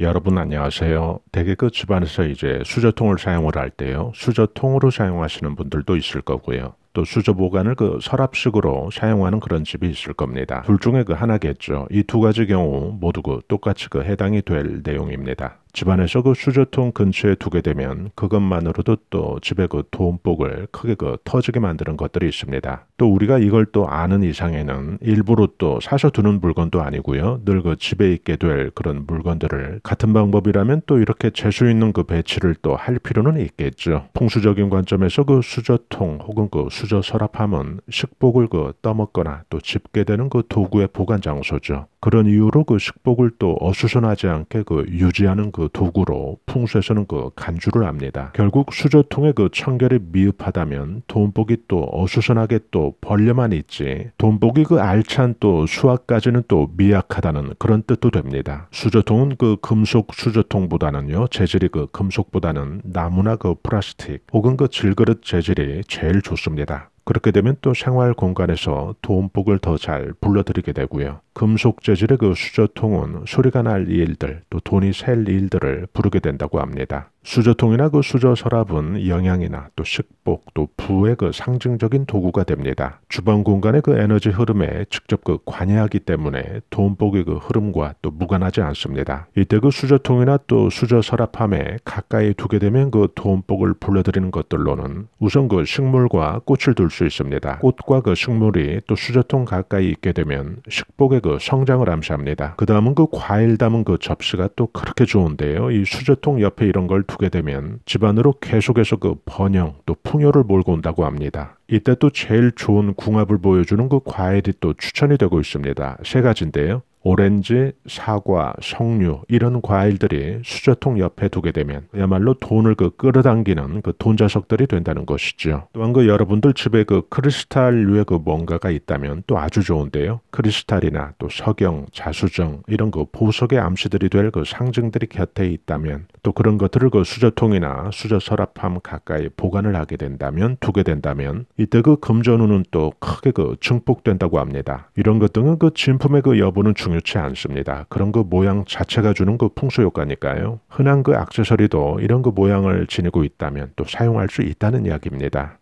여러분 안녕하세요. 대개 그 집안에서 이제 수저통을 사용을 할 때요. 수저통으로 사용하시는 분들도 있을 거고요. 또 수저 보관을 그 서랍식으로 사용하는 그런 집이 있을 겁니다. 둘 중에 그 하나겠죠. 이 두 가지 경우 모두 그 똑같이 그 해당이 될 내용입니다. 집안에서 그 수저통 근처에 두게 되면 그것만으로도 또 집의 그 돈복을 크게 그 터지게 만드는 것들이 있습니다. 또 우리가 이걸 또 아는 이상에는 일부러 또 사서 두는 물건도 아니고요. 늘 그 집에 있게 될 그런 물건들을 같은 방법이라면 또 이렇게 재수 있는 그 배치를 또 할 필요는 있겠죠. 풍수적인 관점에서 그 수저통 혹은 그 수저 서랍함은 식복을 그 떠먹거나 또 집게 되는 그 도구의 보관 장소죠. 그런 이유로 그 식복을 또 어수선하지 않게 그 유지하는 그 도구로 풍수에서는 그 간주를 합니다. 결국 수저통의 그 청결이 미흡하다면 돈복이 또 어수선하게 또 벌려만 있지 돈복이 그 알찬 또 수확까지는 또 미약하다는 그런 뜻도 됩니다. 수저통은 그 금속 수저통보다는요 재질이 그 금속보다는 나무나 그 플라스틱 혹은 그 질그릇 재질이 제일 좋습니다. 그렇게 되면 또 생활 공간에서 돈복을 더 잘 불러들이게 되고요. 금속 재질의 그 수저통은 소리가 날 일들 또 돈이 셀 일들을 부르게 된다고 합니다. 수저통이나 그 수저 서랍은 영양이나 또 식복 또 부의 그 상징적인 도구가 됩니다. 주방 공간의 그 에너지 흐름에 직접 그 관여하기 때문에 돈복의 그 흐름과 또 무관하지 않습니다. 이때 그 수저통이나 또 수저 서랍함에 가까이 두게 되면 그 돈복을 불러들이는 것들로는 우선 그 식물과 꽃을 둘 수 있습니다. 꽃과 그 식물이 또 수저통 가까이 있게 되면 식복의 그 성장을 암시합니다. 그 다음은 그 과일 담은 그 접시가 또 그렇게 좋은데요. 이 수저통 옆에 이런 걸 두게 되면 집안으로 계속해서 그 번영 또 풍요를 몰고 온다고 합니다. 이때 또 제일 좋은 궁합을 보여주는 그 과일이 또 추천이 되고 있습니다. 세 가지인데요. 오렌지, 사과, 석류 이런 과일들이 수저통 옆에 두게 되면 그야말로 돈을 그 끌어당기는 그 돈 자석들이 된다는 것이죠. 또한 그 여러분들 집에 그 크리스탈류의 그 뭔가가 있다면 또 아주 좋은데요. 크리스탈이나 또 석영, 자수정 이런 그 보석의 암시들이 될 그 상징들이 곁에 있다면 또 그런 것들을 그 수저통이나 수저 서랍함 가까이 보관을 하게 된다면 두게 된다면 이때 그 금전운은 또 크게 그 증폭된다고 합니다. 이런 것 등은 그 진품의 그 여부는 중요 치 않습니다. 그런 그 모양 자체가 주는 그 풍수 효과니까요. 흔한 그 액세서리도 이런 그 모양을 지니고 있다면 또 사용할 수 있다는 이야기입니다.